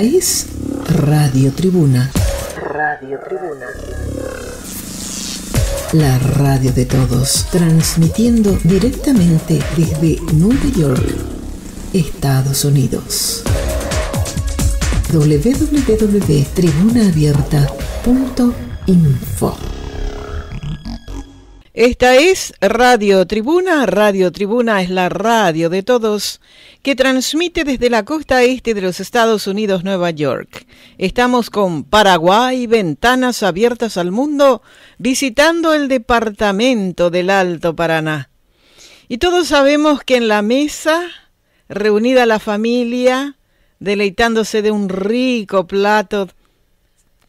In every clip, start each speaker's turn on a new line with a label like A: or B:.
A: Es Radio Tribuna. Radio Tribuna. La radio de todos, transmitiendo directamente desde Nueva York, Estados Unidos. www.tribunaabierta.info
B: esta es Radio Tribuna. Radio Tribuna es la radio de todos que transmite desde la costa este de los Estados Unidos, Nueva York. Estamos con Paraguay, ventanas abiertas al mundo, visitando el departamento del Alto Paraná. Y todos sabemos que en la mesa, reunida la familia, deleitándose de un rico plato,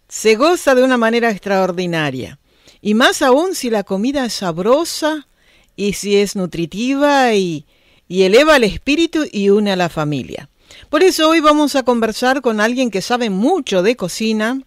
B: se goza de una manera extraordinaria. Y más aún si la comida es sabrosa y si es nutritiva y, eleva el espíritu y une a la familia. Por eso hoy vamos a conversar con alguien que sabe mucho de cocina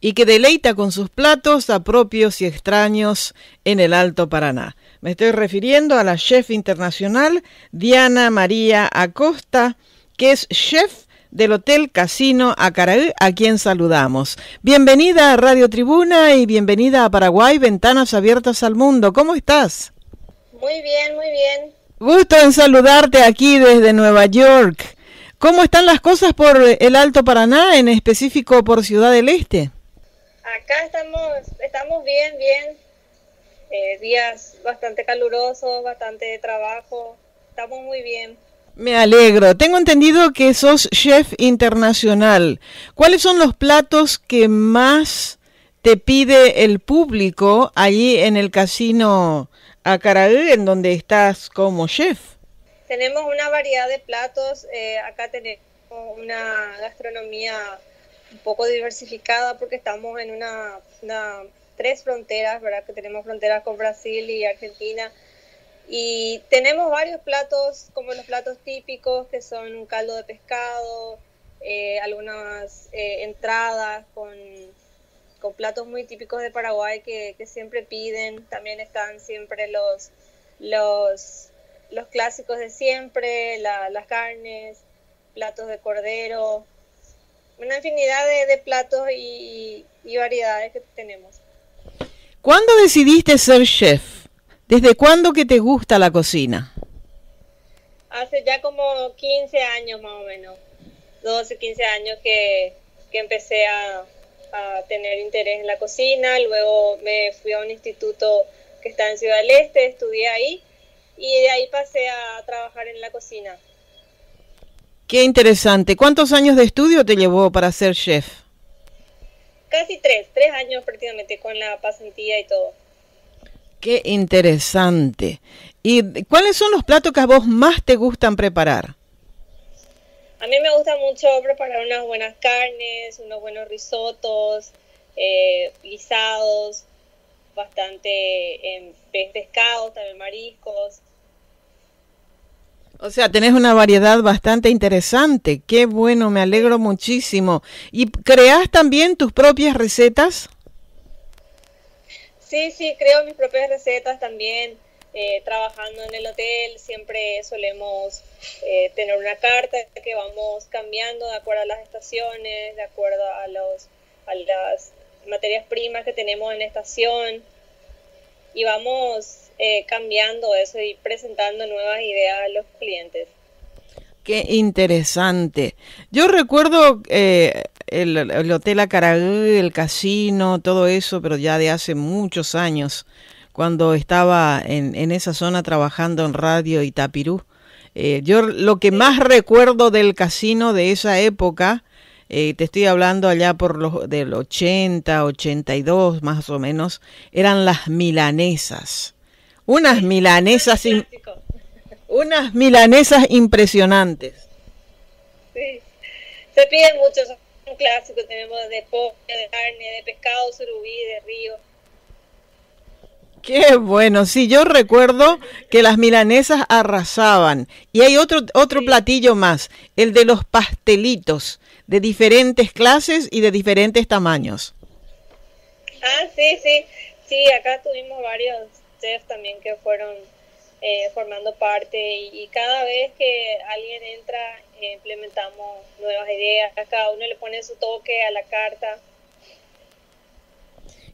B: y que deleita con sus platos a propios y extraños en el Alto Paraná. Me estoy refiriendo a la chef internacional Diana María Acosta, que es chef del Hotel Casino Acaraí, a quien saludamos. Bienvenida a Radio Tribuna y bienvenida a Paraguay, Ventanas Abiertas al Mundo. ¿Cómo estás?
C: Muy bien, muy bien.
B: Gusto en saludarte aquí desde Nueva York. ¿Cómo están las cosas por el Alto Paraná, en específico por Ciudad del Este?
C: Acá estamos, estamos bien, bien. Eh, días bastante calurosos, bastante trabajo. Estamos muy bien.
B: Me alegro. Tengo entendido que sos chef internacional. ¿Cuáles son los platos que más te pide el público allí en el casino Acaraí, en donde estás como chef?
C: Tenemos una variedad de platos. Eh, acá tenemos una gastronomía un poco diversificada porque estamos en una, una tres fronteras, ¿verdad? Que tenemos fronteras con Brasil y Argentina y tenemos varios platos, como los platos típicos, que son un caldo de pescado, eh, algunas eh, entradas con, con, platos muy típicos de Paraguay que, siempre piden. También están siempre los, los, los clásicos de siempre, las carnes, platos de cordero, una infinidad de, platos y, y variedades que tenemos.
B: ¿Cuándo decidiste ser chef? ¿Desde cuándo que te gusta la cocina?
C: Hace ya como 15 años más o menos, 12, 15 años que, empecé a, tener interés en la cocina, luego me fui a un instituto que está en Ciudad del Este, estudié ahí y de ahí pasé a trabajar en la cocina.
B: Qué interesante. ¿Cuántos años de estudio te llevó para ser chef?
C: Casi tres, tres años prácticamente con la pasantía y todo.
B: Qué interesante. ¿Y cuáles son los platos que a vos más te gustan preparar?
C: A mí me gusta mucho preparar unas buenas carnes, unos buenos risotos, eh, guisados, bastante en pescados, también mariscos.
B: O sea, tenés una variedad bastante interesante. Qué bueno, me alegro muchísimo. ¿Y creás también tus propias recetas?
C: Sí, sí, creo mis propias recetas también. Eh, trabajando en el hotel siempre solemos eh, tener una carta que vamos cambiando de acuerdo a las estaciones, de acuerdo a, los, a las materias primas que tenemos en estación y vamos eh, cambiando eso y presentando nuevas ideas a los clientes.
B: Qué interesante. Yo recuerdo eh, el, Hotel Acaragüe, el casino, todo eso, pero ya de hace muchos años, cuando estaba en, en esa zona trabajando en Radio Itapirú. Eh, yo lo que más recuerdo del casino de esa época, eh, te estoy hablando allá por los del 80, 82 más o menos, eran las milanesas. Unas milanesas unas milanesas impresionantes.
C: Sí, se piden mucho, son clásicos, tenemos de pollo, de carne, de pescado, surubí, de río.
B: Qué bueno, sí, yo recuerdo que las milanesas arrasaban. Y hay otro, otro platillo más, el de los pastelitos, de diferentes clases y de diferentes tamaños.
C: Ah, sí, sí, sí, acá tuvimos varios chefs también que fueron eh, formando parte y, cada vez que alguien entra implementamos nuevas ideas, cada uno le pone su toque a la carta.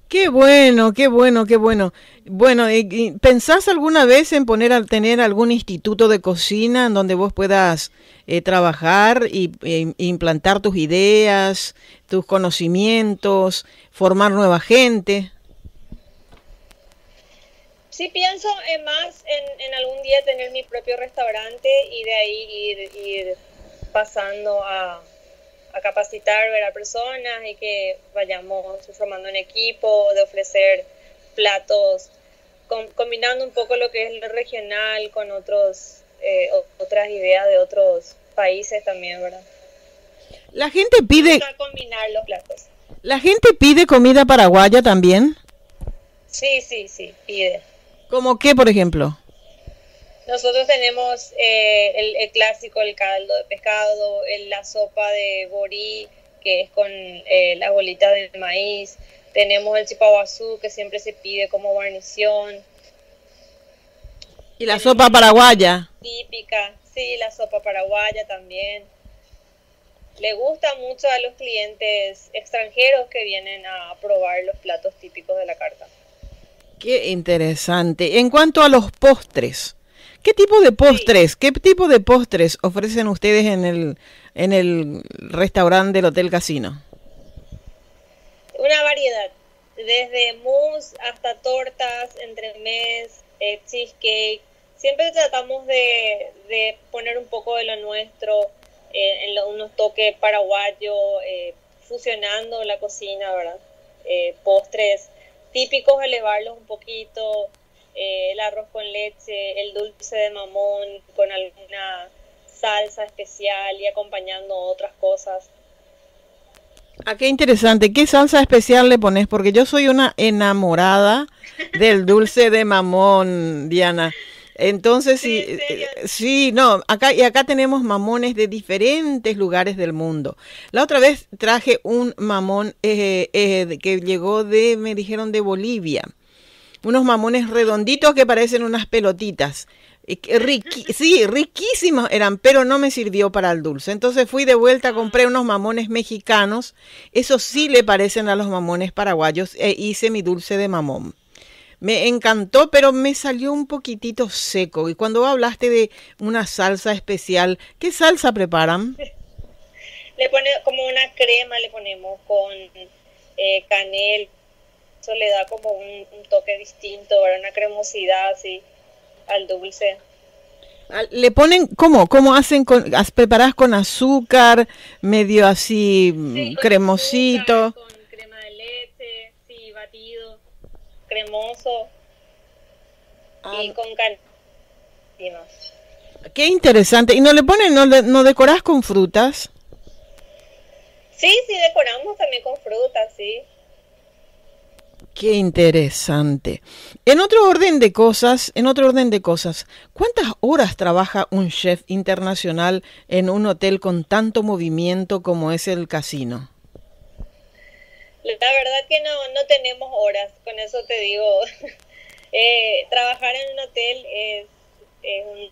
B: Qué bueno, qué bueno, qué bueno. Bueno, ¿pensás alguna vez en poner al tener algún instituto de cocina en donde vos puedas eh, trabajar y e, implantar tus ideas, tus conocimientos, formar nueva gente?
C: Sí pienso en más en, algún día tener mi propio restaurante y de ahí ir, pasando a, capacitar a personas y que vayamos formando un equipo, de ofrecer platos, combinando un poco lo que es lo regional con otros eh, otras ideas de otros países también, ¿verdad?
B: La gente pide...
C: combinar los platos.
B: ¿La gente pide comida paraguaya también?
C: Sí, sí, sí, pide.
B: ¿Cómo qué, por ejemplo?
C: Nosotros tenemos eh, el, clásico, el caldo de pescado, la sopa de borí, que es con eh, las bolitas de maíz. Tenemos el chipaguazú, que siempre se pide como guarnición.
B: ¿Y la sopa paraguaya?
C: Típica, sí, la sopa paraguaya también. Le gusta mucho a los clientes extranjeros que vienen a probar los platos típicos de la carta.
B: Qué interesante. En cuanto a los postres, ¿qué tipo de postres, qué tipo de postres ofrecen ustedes en el, en el restaurante del Hotel Casino?
C: Una variedad, desde mousse hasta tortas, entremés, eh, cheesecake. Siempre tratamos de, poner un poco de lo nuestro, eh, en unos toques paraguayos, eh, fusionando la cocina, ¿verdad? postres típicos, elevarlos un poquito, eh, el arroz con leche, el dulce de mamón con alguna salsa especial y acompañando otras cosas.
B: Ah, qué interesante. ¿Qué salsa especial le pones? Porque yo soy una enamorada del dulce de mamón, Diana. Entonces, sí, eh, sí, no, acá y acá tenemos mamones de diferentes lugares del mundo. La otra vez traje un mamón eh, eh, que llegó de, me dijeron, de Bolivia. Unos mamones redonditos que parecen unas pelotitas. sí, riquísimos eran, pero no me sirvió para el dulce. Entonces fui de vuelta, compré unos mamones mexicanos. Esos sí le parecen a los mamones paraguayos e hice mi dulce de mamón. Me encantó, pero me salió un poquitito seco. Y cuando hablaste de una salsa especial, ¿qué salsa preparan?
C: Le pone como una crema, le ponemos con eh, canel. Eso le da como un, toque distinto, una cremosidad así al dulce.
B: ¿Le ponen cómo? ¿Cómo hacen? Con, ¿Preparas con azúcar, medio así cremosito?
C: Cremoso y ah. con
B: Qué interesante. ¿Y no le ponen, no, no decorás con frutas?
C: Sí, sí, decoramos también con frutas, sí.
B: Qué interesante. En otro orden de cosas, en otro orden de cosas, ¿cuántas horas trabaja un chef internacional en un hotel con tanto movimiento como es el casino?
C: La verdad que no, no tenemos horas, con eso te digo. eh, trabajar en un hotel es, un...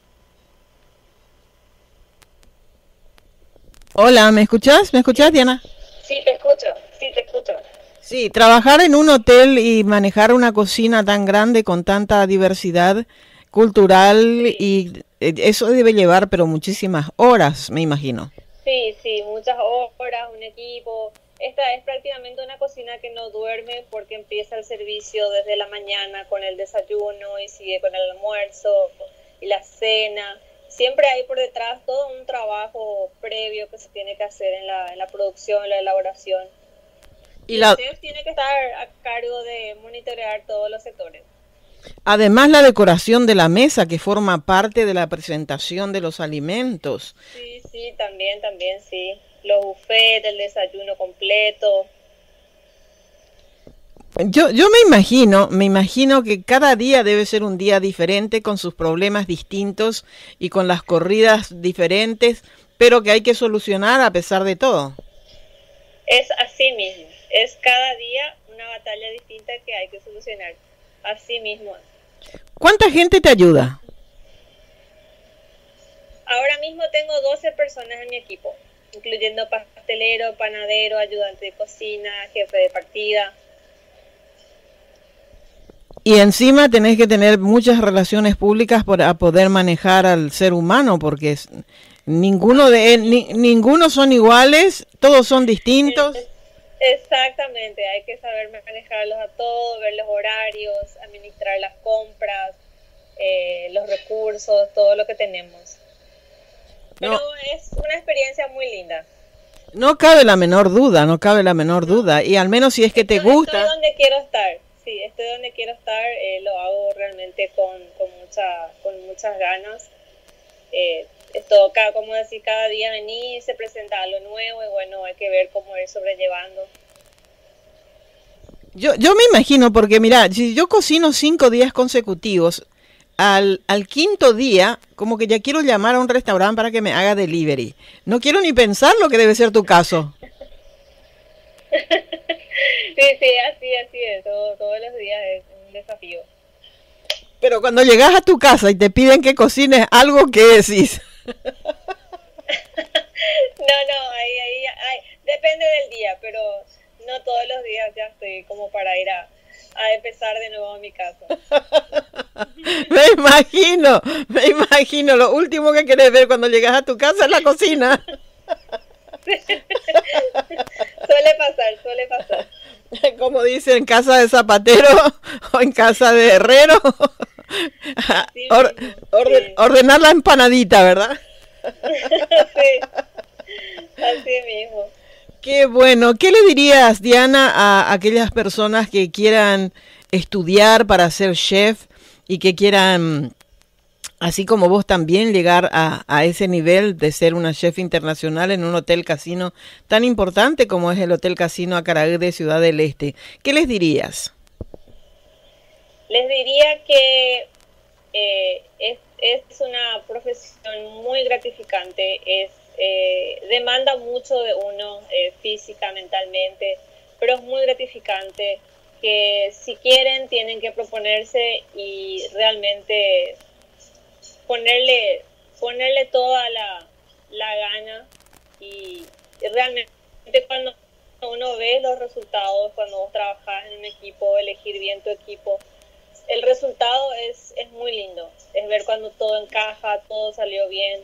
B: Hola, ¿me escuchas? ¿Me escuchas, Diana?
C: Sí, te escucho, sí, te escucho.
B: Sí, trabajar en un hotel y manejar una cocina tan grande con tanta diversidad cultural y eh, eso debe llevar pero muchísimas horas, me imagino.
C: Sí, sí, muchas horas, un equipo, esta es prácticamente una cocina que no duerme porque empieza el servicio desde la mañana con el desayuno y sigue con el almuerzo y la cena. Siempre hay por detrás todo un trabajo previo que se tiene que hacer en la, en la producción, en la elaboración. Y, la... chef tiene que estar a cargo de monitorear todos los sectores.
B: Además, la decoración de la mesa que forma parte de la presentación de los alimentos.
C: Sí, sí, también, también, sí los buffets, el desayuno completo.
B: Yo, yo me imagino, me imagino que cada día debe ser un día diferente con sus problemas distintos y con las corridas diferentes, pero que hay que solucionar a pesar de todo.
C: Es así mismo, es cada día una batalla distinta que hay que solucionar, así mismo.
B: ¿Cuánta gente te ayuda?
C: tengo 12 personas en mi equipo, incluyendo pastelero, panadero, ayudante de cocina, jefe de partida.
B: Y encima tenés que tener muchas relaciones públicas para poder manejar al ser humano, porque ninguno de ninguno son iguales, todos son distintos.
C: Exactamente, hay que saber manejarlos a todos, ver los horarios, administrar las compras, eh, los recursos, todo lo que tenemos. Pero es una experiencia muy linda.
B: No cabe la menor duda, no cabe la menor duda. Y al menos si es que te gusta.
C: Estoy donde quiero estar, sí, estoy donde quiero estar. Eh, lo hago realmente con, con, mucha, con muchas ganas. Eh, esto, cada, como decir, cada día venir, se presenta algo nuevo y bueno, hay que ver cómo ir sobrellevando.
B: Yo, yo me imagino, porque mira, si yo cocino cinco días consecutivos, al, al, quinto día, como que ya quiero llamar a un restaurante para que me haga delivery. No quiero ni pensar lo que debe ser tu caso.
C: sí, sí, así, así es. todos los días es un desafío.
B: Pero cuando llegas a tu casa y te piden que cocines algo, ¿qué decís? no,
C: no, ahí, ahí, ahí, depende del día, pero no todos los días ya estoy como para ir a, a empezar de nuevo a mi casa.
B: me imagino, me imagino. Lo último que quieres ver cuando llegas a tu casa es la cocina.
C: suele pasar, suele pasar.
B: Como dice, en casa de zapatero o en casa de herrero. Ordenar la empanadita, ¿verdad?
C: sí, así mismo.
B: Qué bueno. ¿Qué le dirías, Diana, a aquellas personas que quieran estudiar para ser chef y que quieran, así como vos también, llegar a, ese nivel de ser una chef internacional en un hotel casino tan importante como es el Hotel Casino Acaraí de Ciudad del Este? ¿Qué les dirías?
C: Les diría que eh, es, es una profesión muy gratificante, es eh, demanda mucho de uno eh, física, mentalmente, pero es muy gratificante que si quieren tienen que proponerse y realmente ponerle, ponerle toda la, la gana y, realmente cuando uno ve los resultados, cuando vos trabajas en un equipo, elegir bien tu equipo, el resultado es, es muy lindo, es ver cuando todo encaja, todo salió bien,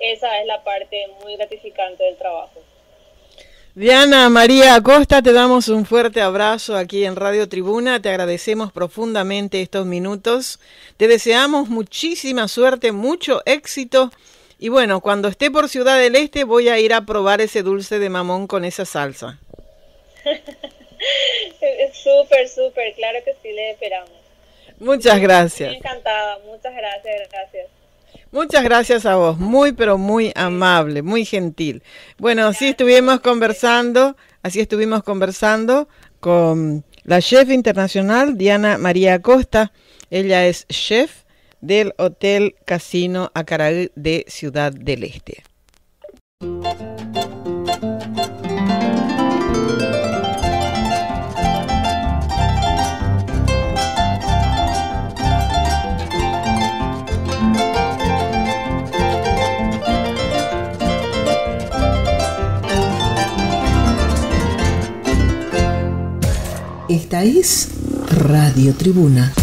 C: esa es la parte muy gratificante del trabajo.
B: Diana María Acosta, te damos un fuerte abrazo aquí en Radio Tribuna, te agradecemos profundamente estos minutos, te deseamos muchísima suerte, mucho éxito y bueno, cuando esté por Ciudad del Este voy a ir a probar ese dulce de mamón con esa salsa.
C: súper, súper, claro que sí, le esperamos.
B: Muchas gracias.
C: encantada, muchas gracias, gracias.
B: Muchas gracias a vos, muy pero muy amable, muy gentil. Bueno, así estuvimos conversando, así estuvimos conversando con la chef internacional Diana María Acosta. Ella es chef del Hotel Casino Acaraí de Ciudad del Este.
A: Esta es Radio Tribuna.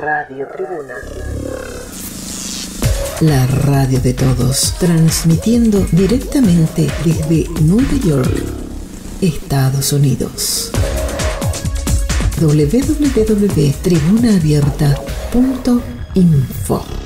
A: Radio Tribuna. La radio de todos, transmitiendo directamente desde Nueva York, Estados Unidos. www.tribunaabierta.info